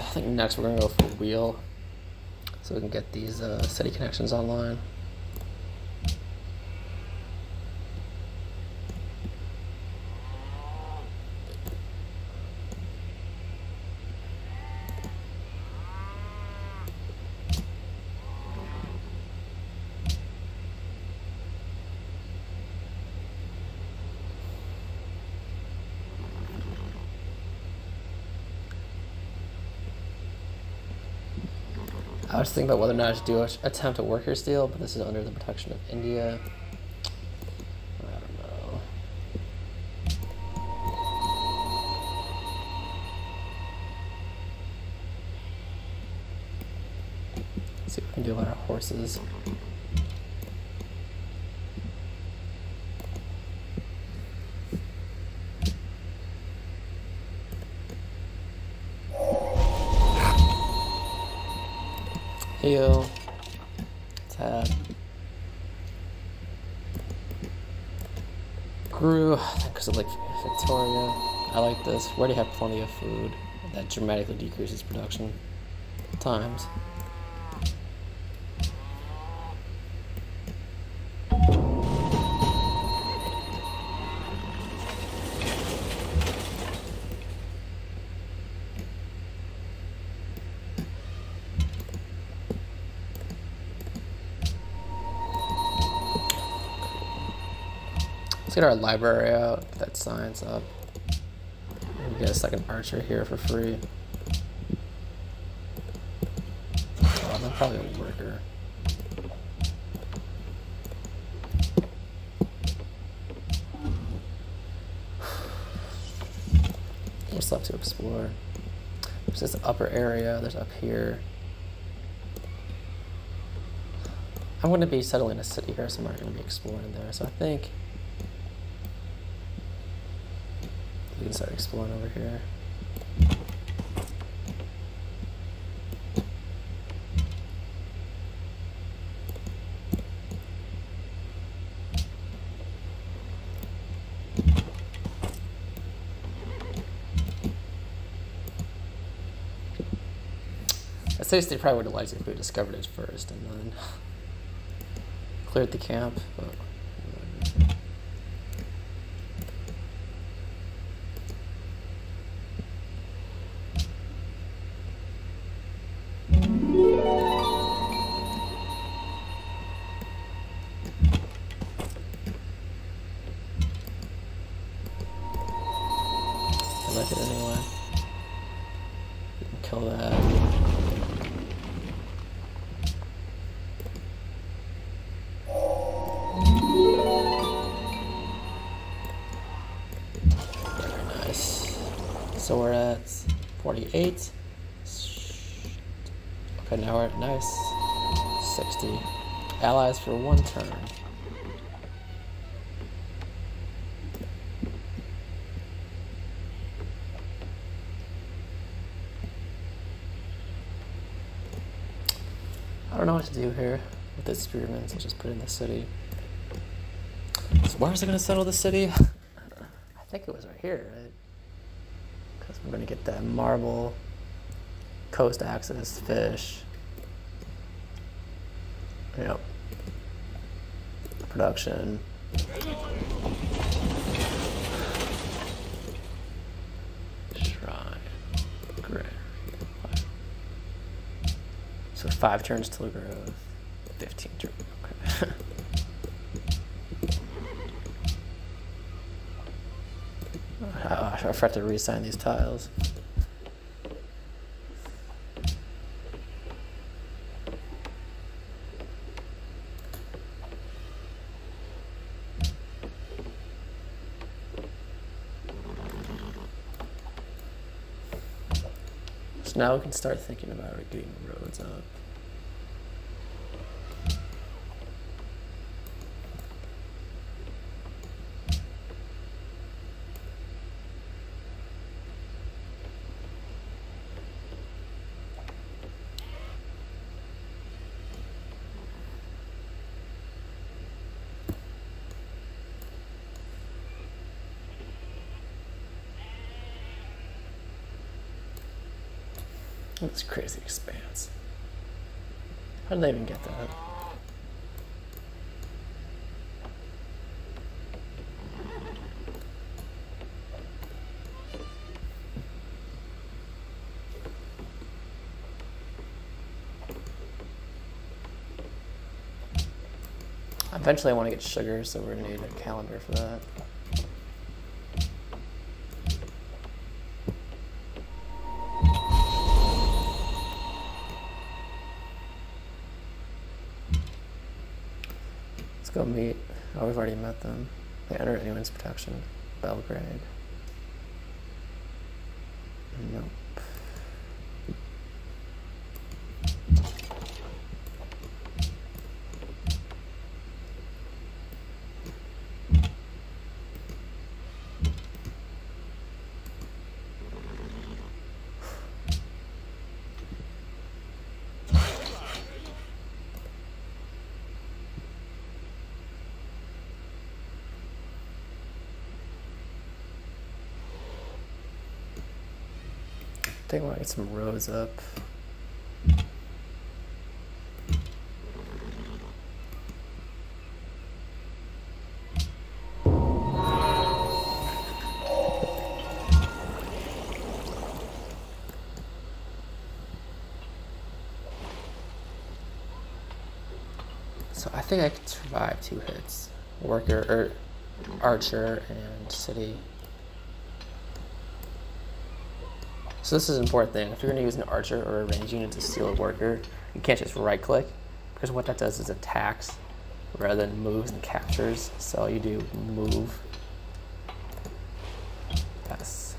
I think next we're gonna go for wheel, so we can get these uh, city connections online. Was thinking about whether or not to do attempt a workers deal, but this is under the protection of India. Let's see what we can do about our horses. Heal. Tab. Grew, because of Lake Victoria. I like this. We already have plenty of food. That dramatically decreases production times. Get our library out, get that science up. Maybe get a second archer here for free. Oh, I'm probably a worker. What's left to explore? There's this upper area, there's up here. I'm going to be settling a city here, so I'm not going to be exploring there. So I think we can start exploring over here. I say they probably would have liked it if we discovered it first and then cleared the camp, but So we're at 48. Okay, now we're at nice. 60. Allies for one turn. I don't know what to do here with the experiments. I'll just put in the city. So where is it going to settle the city? I think it was right here, right? Going to get that marble, coast access, fish. Yep. Production. Shrine. Great. So five turns till growth, 15 I forgot to reassign these tiles. So now we can start thinking about getting roads up. How did they even get that? Eventually I want to get sugar, so we're gonna need a calendar for that. Go meet. Oh, we've already met them. They enter anyone's protection. Belgrade. I think I want to get some roads up. So I think I could survive two hits. Worker or archer and city. So this is an important thing. If you're going to use an archer or a range unit to steal a worker, you can't just right click because what that does is attacks rather than moves and captures. So you do move. Yes.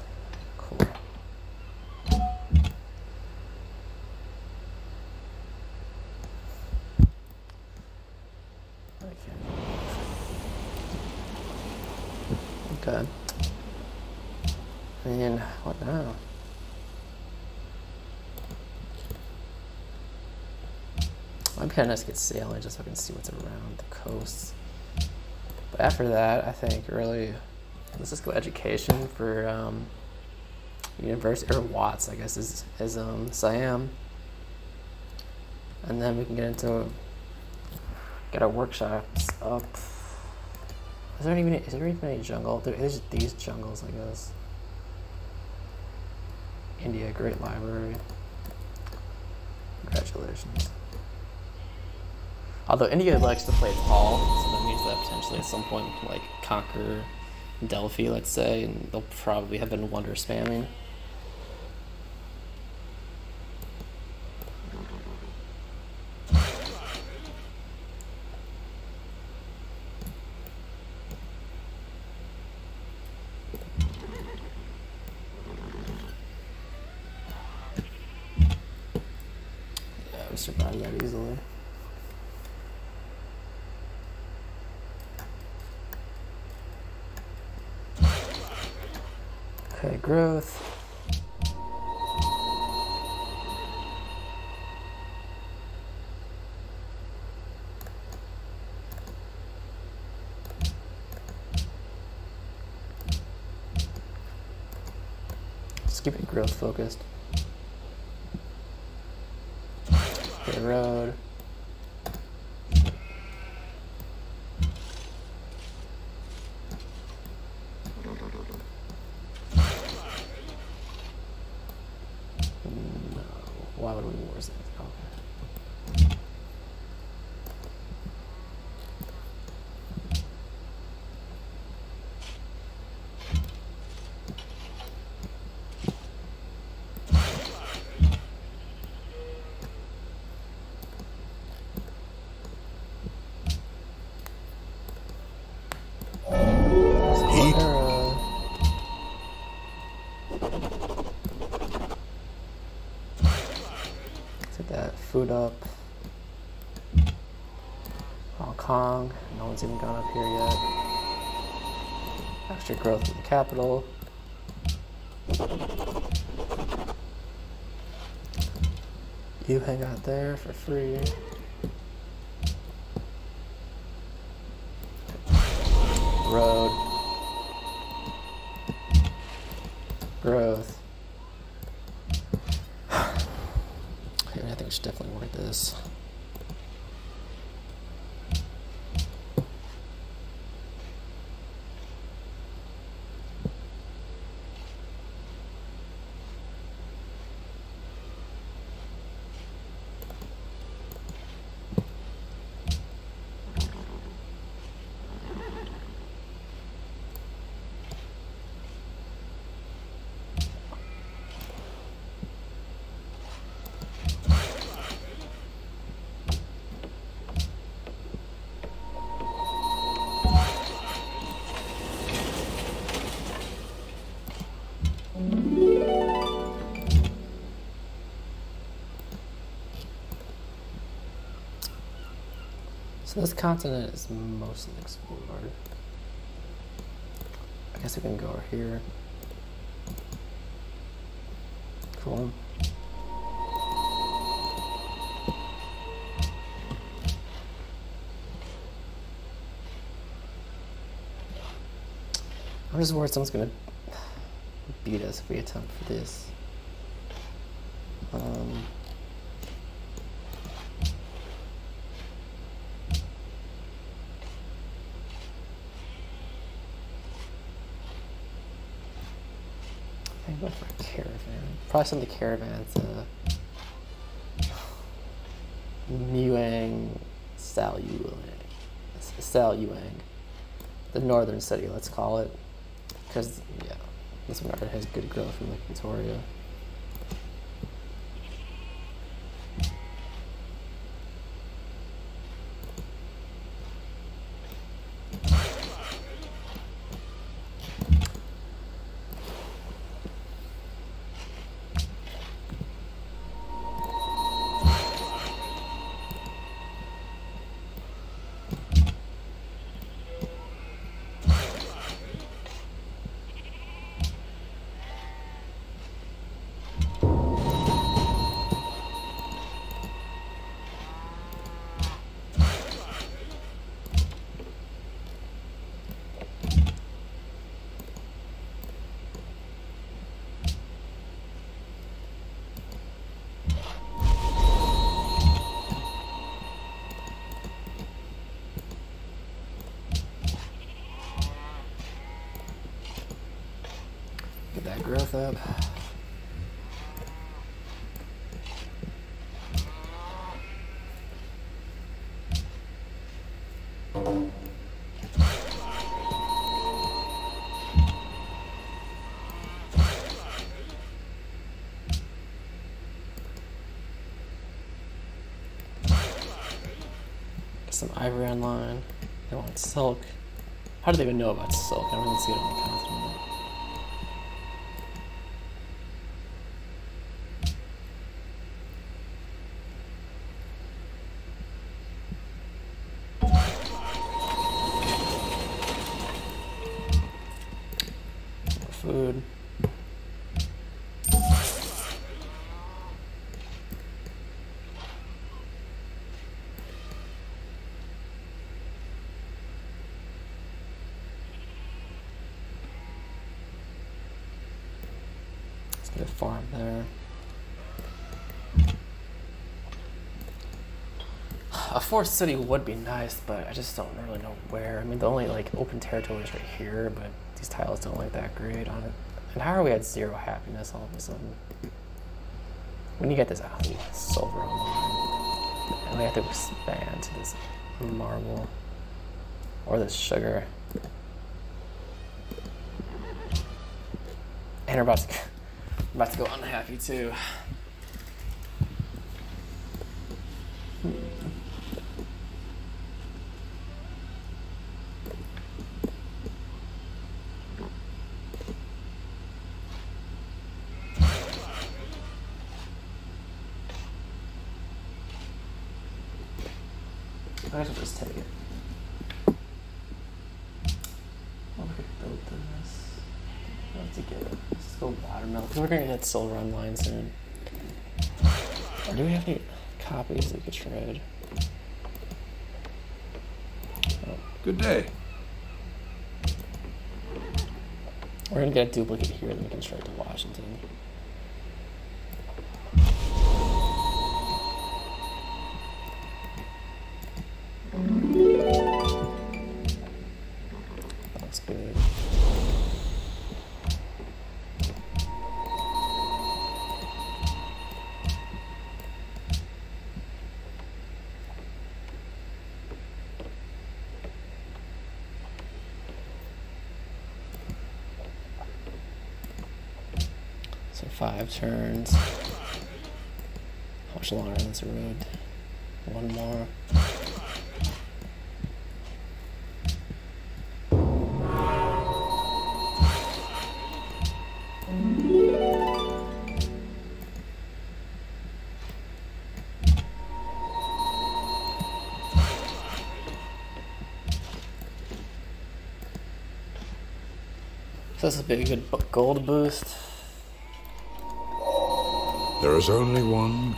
Cool. Okay. Okay. And what now? I'm kind of to get sailing just so I can see what's around the coast. But after that, I think really, let's just go education for um, university or Wats, I guess is is um, Siam, and then we can get into get our workshops up. Is there even is there even any jungle? There is these jungles, I guess. India Great Library. Congratulations. Although India likes to play tall, so that means that potentially at some point like conquer Delhi, let's say, and they'll probably have been wonder spamming. Yeah, we survived that easily. Okay, growth. Just keep it growth focused. Okay, road. Get that food up. Hong Kong. No one's even gone up here yet. Extra growth in the capital. You hang out there for free. So this continent is mostly explored. I guess we can go over here. Cool. I'm just worried someone's gonna beat us if we attempt for this. Um, I go for a caravan. Probably send the caravan to Muang Saluang. The northern city, let's call it. Because, yeah, this one has good growth from Lake Victoria. Get that growth up. Some ivory online. They want silk. How do they even know about silk? I don't even see it on the continent. More food. Let's get a farm there. A fourth city would be nice, but I just don't really know where. I mean, the only like open territory is right here, but these tiles don't look that great on it. And how are we at zero happiness all of a sudden? When you get this ah, ooh, silver and we have to expand to this marble or this sugar. And we're about to, we're about to go unhappy too. I should just take it. Oh, we could build this. Let's get it. Let's go watermelon. Going silver online soon. Do we have any copies we could trade? Oh, Good day. we're to get a duplicate here, then we can trade to Washington. Turns. How much longer on this road? One more. So this will be a good gold boost. There is only one.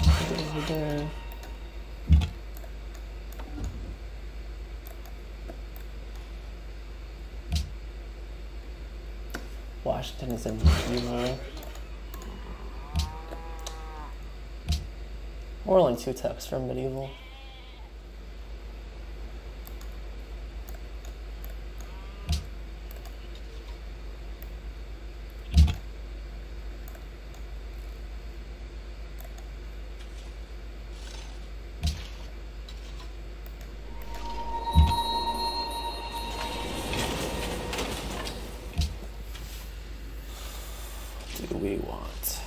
Washington is in. We're only two taps from medieval. What do we want?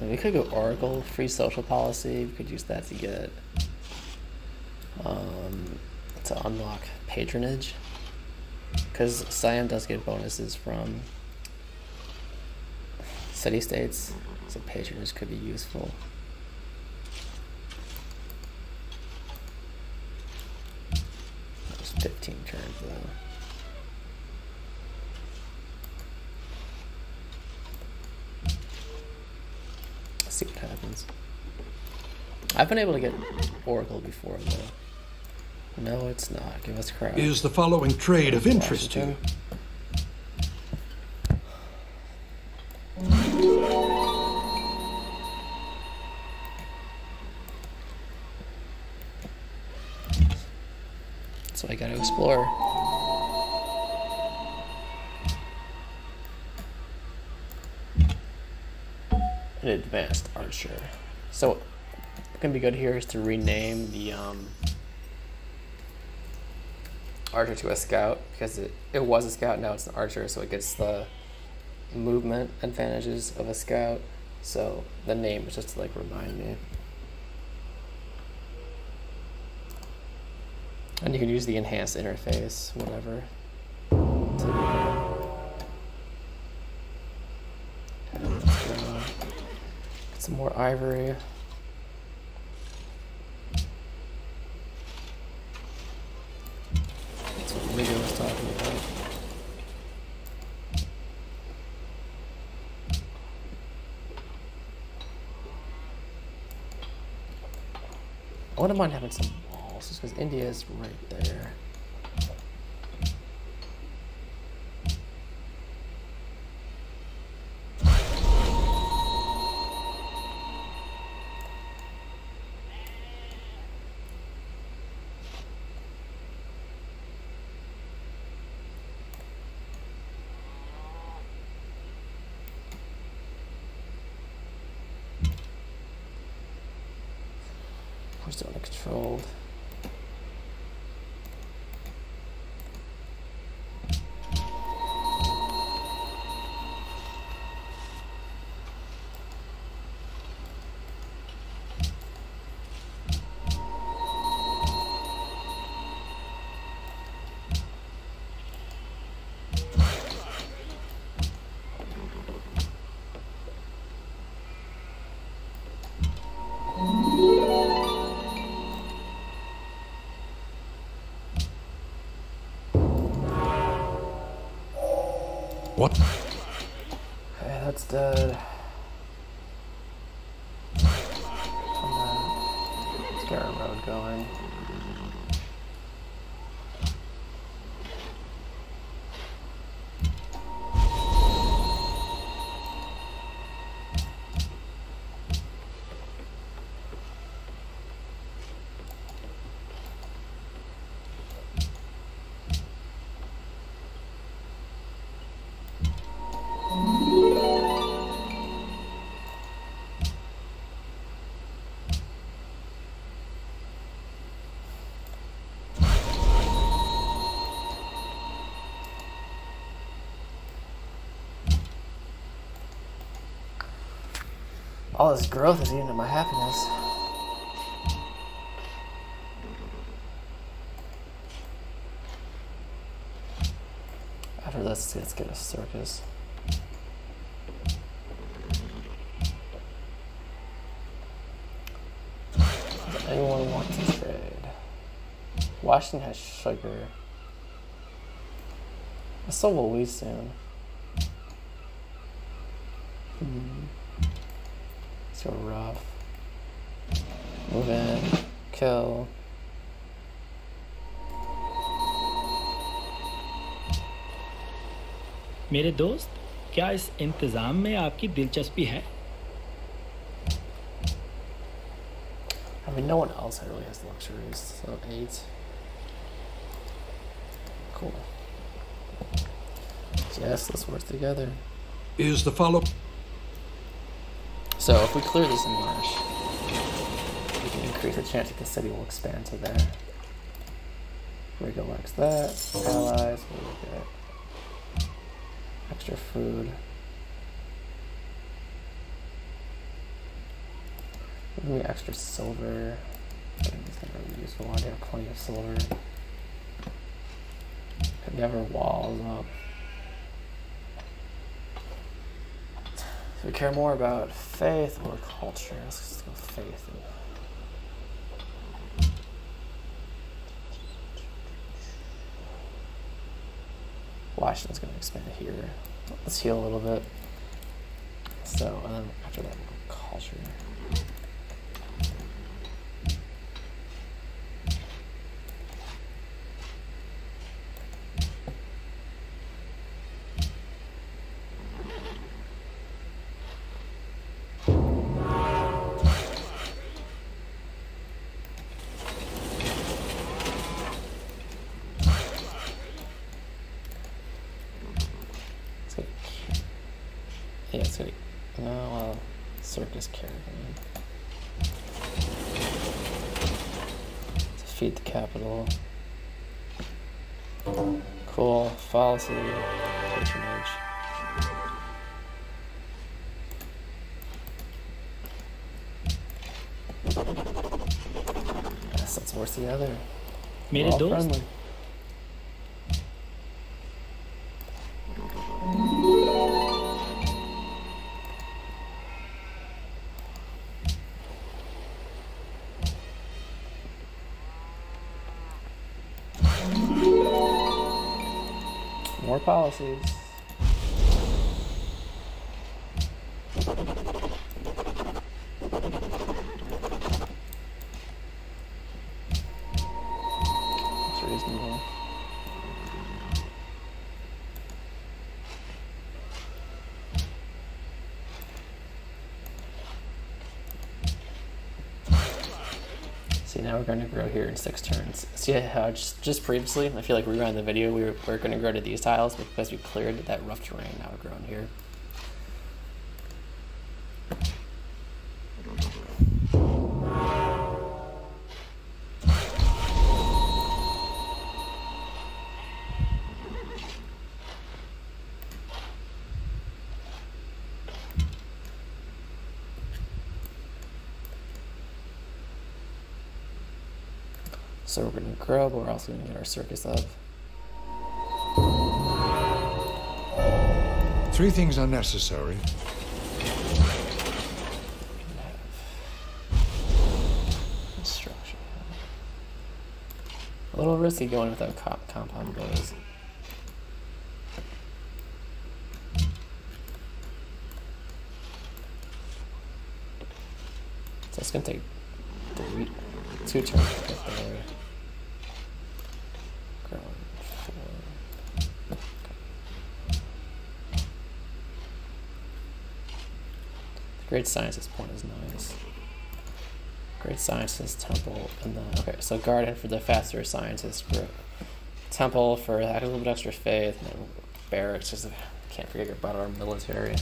And we could go Oracle, free social policy. We could use that to get um, to unlock patronage. Because Siam does get bonuses from city states, so patronage could be useful. Was 15 turns though. Let's see what happens. I've been able to get Oracle before though. No, it's not. Give us crap. Is the following trade of interest to you? So I gotta explore. An advanced archer. So can be good here is to rename the um, archer to a scout because it, it was a scout now it's an archer so it gets the movement advantages of a scout. So the name is just to like remind me. And you can use the enhanced interface whatever. Some more ivory That's what Ligo was talking about. Mind having some walls, just because India is right there. We're still uncontrolled. What? Okay, that's dead. All this growth is eating at my happiness. After this, let's get a circus. Anyone want to trade? Washington has sugar. So will we soon. Hmm. So rough. Move in. Kill. मेरे दोस्त क्या इस इंतज़ाम में आपकी दिलचस्पी है I mean, no one else really has luxuries. So eight. Cool. Yes, let's work together. Is the follow So if we clear this marsh, increase the chance that the city will expand to there. Rico likes that. Allies, we get extra food. Give me extra silver. I think it's not really useful. I have plenty of silver. Could never walls up. So we care more about faith or culture. Let's just go faith. Washington's going to expand here. Let's heal a little bit. So, and then after that, culture. together. Made it doors. More policies. We're going to grow here in six turns. See how just, just previously, I feel like we ran the video, we were, we are going to grow to these tiles, but because we cleared that rough terrain, now we're growing here. So we're to grow, but we're also to get our circus up. Three things are necessary. Construction. A little risky going without co- compound bows. So it's gonna take three, two turns to get there. Growing four. The great scientist point is nice. Great scientist temple and then okay, so garden for the faster scientist group. Temple for a little bit extra faith, and then barracks just can't forget about our military.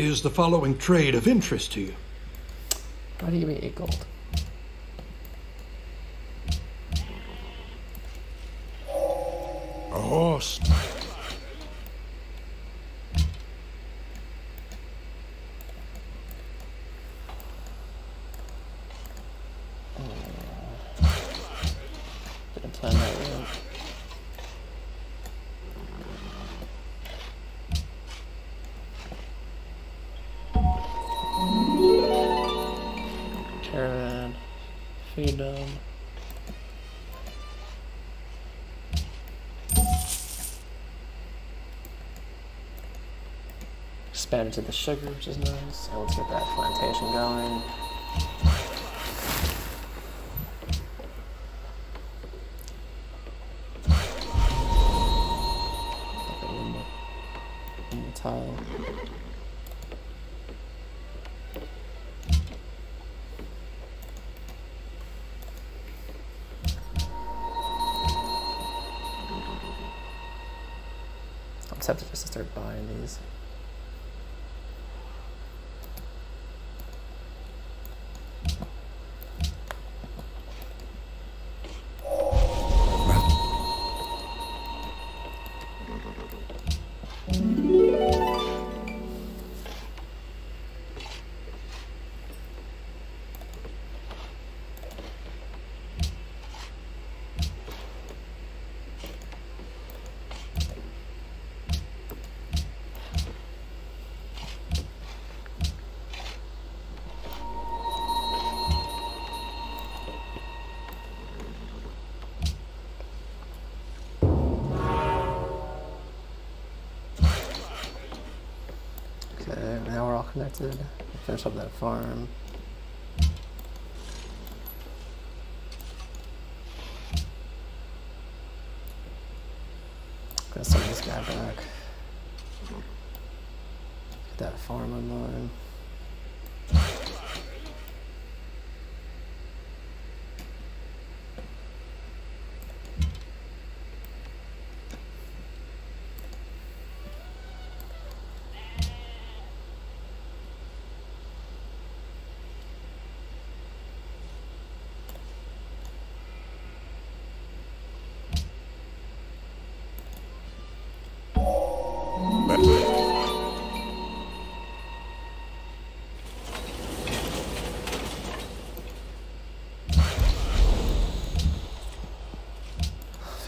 Is the following trade of interest to you? Why do you give me eight gold? A horse. Feed them. Um, expanded to the sugar, which is nice. And let's get that plantation going. Connected. Finish up that farm.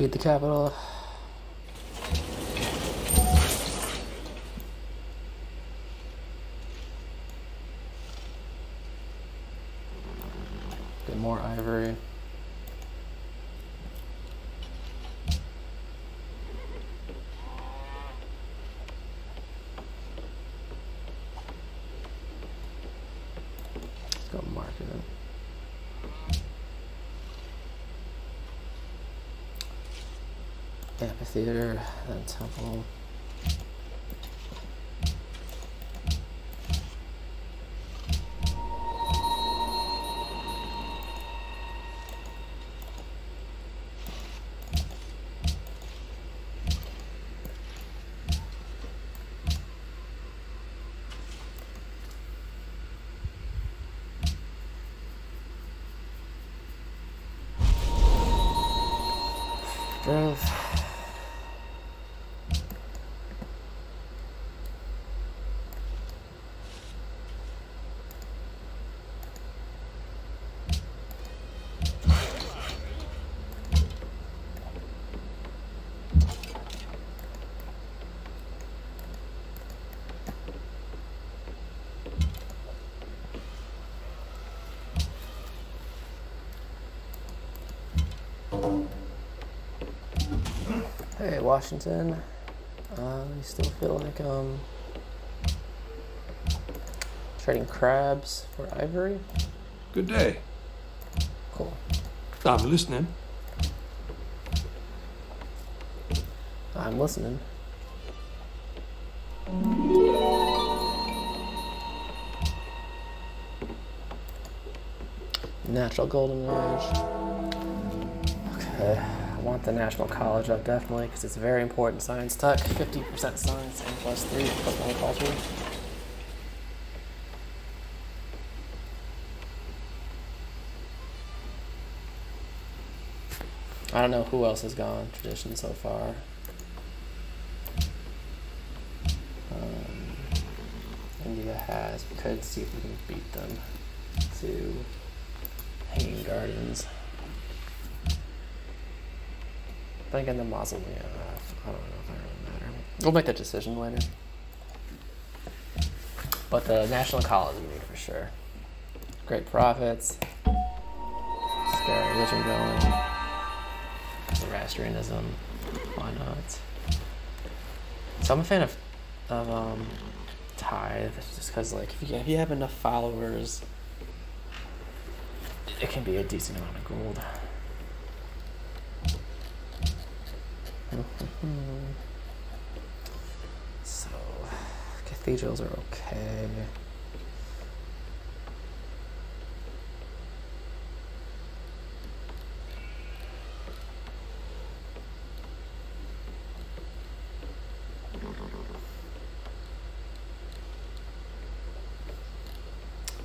Feed the capital. Get more ivory. Let's go market it. Amphitheater, then temple. Grove. Hey, Washington. Uh, you still feel like um trading crabs for ivory? Good day. Cool. I'm listening. I'm listening. Natural golden age. I want the National College up definitely because it's a very important science tech. 50% science and plus 3 plus 1 culture. I don't know who else has gone tradition so far. Um, India has. We could see if we can beat them to Hanging Gardens. But again, the mausoleum. I don't know if it really matter. We'll make that decision later. But the National College need for sure. Great Prophets. Get religion going. Zoroastrianism. Why not? So I'm a fan of of um, tithe just because like if you, if you have enough followers, it can be a decent amount of gold. So cathedrals are okay.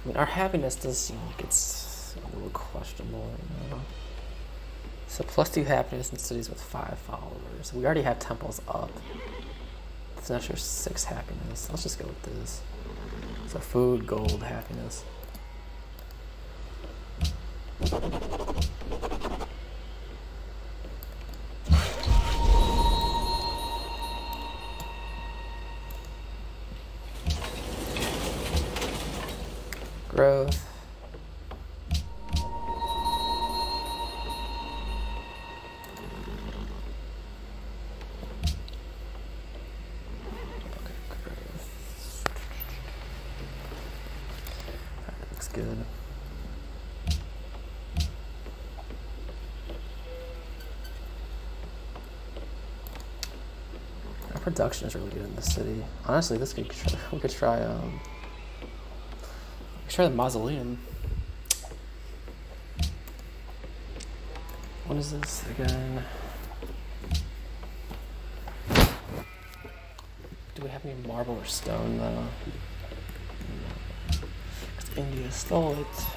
I mean, our happiness does seem like it's a little questionable right now. So plus two happiness in cities with five followers. We already have temples up. It's not sure six happiness. Let's just go with this. So food, gold, happiness. Growth. Okay, growth. That looks good. Production is really good in the city. Honestly, this could try, we could try um Let's try the mausoleum. What is this again? Do we have any marble or stone though? 'Cause India stole it.